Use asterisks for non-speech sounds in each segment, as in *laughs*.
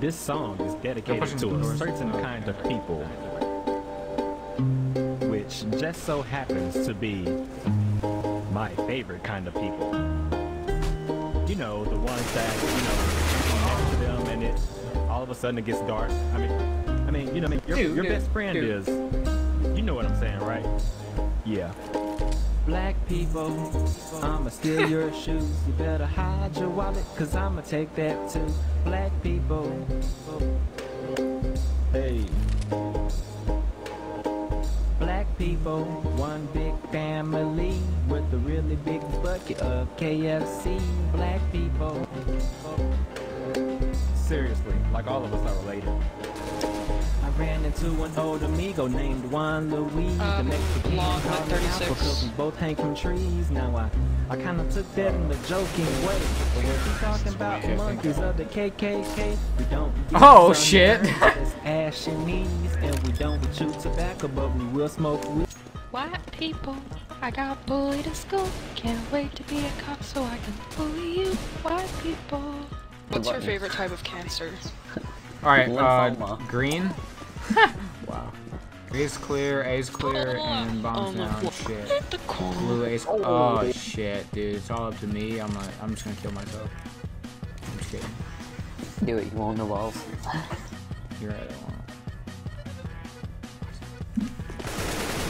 This song is dedicated to a certain kind of people, which just so happens to be my favorite kind of people. You know, the ones that, you know, next to them and it all of a sudden it gets dark. I mean, I mean, you know, your, Dude, your dude, best friend dude. is, you know what I'm saying, right? Yeah. Black people, I'ma steal your shoes. You better hide your wallet, cause I'ma take that too. Black people, hey. Black people, one big family with a really big bucket of KFC. Black people. Seriously, like all of us are related. I ran into an old amigo named Juan Luis. the Um, Mexican log called 36. Alpha 'cause we both hang from trees. Now I, I kind of took that in a joking way. But when he talking about monkeys of the KKK, we don't. Oh, shit. nerds, Ash and knees, and we don't chew tobacco, but we will smoke weed. White people, I got bullied at school. Can't wait to be a cop so I can bully you. White people. What's your favorite type of cancer? Alright, uh, green. *laughs* wow. A's clear, A's clear, and bombs Oh, down. no. Shit. The corn. Blue A's. Oh shit, dude. It's all up to me. I'm not, I'm just gonna kill myself. I'm just kidding. Do it, you won't know balls. *laughs* You're right. I won't.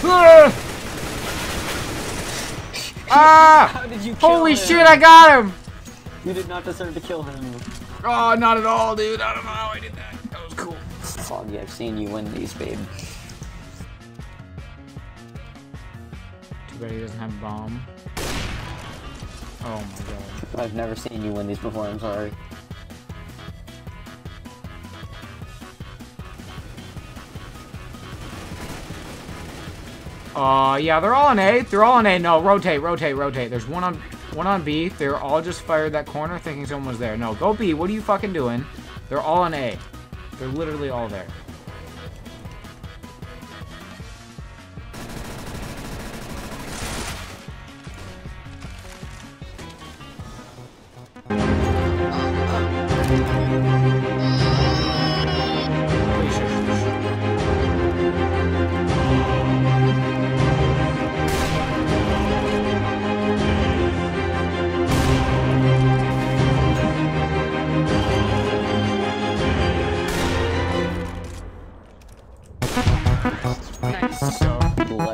Ah! *laughs* Ah! How did you kill Holy him? shit! I got him. You did not deserve to kill him. Oh, not at all, dude. I don't know how I did that. That was cool. Foggy, I've seen you win these, babe. Too bad he doesn't have a bomb. Oh my god. I've never seen you win these before, I'm sorry. Uh, yeah, they're all on A. They're all on A. No, rotate, rotate, rotate. There's one on one on B. They're all just fired that corner thinking someone was there. No, go B. What are you fucking doing? They're all on A. They're literally all there.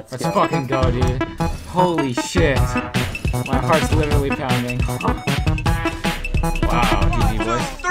Let's, let's go. fucking go, dude. Holy shit. My heart's literally pounding. Wow,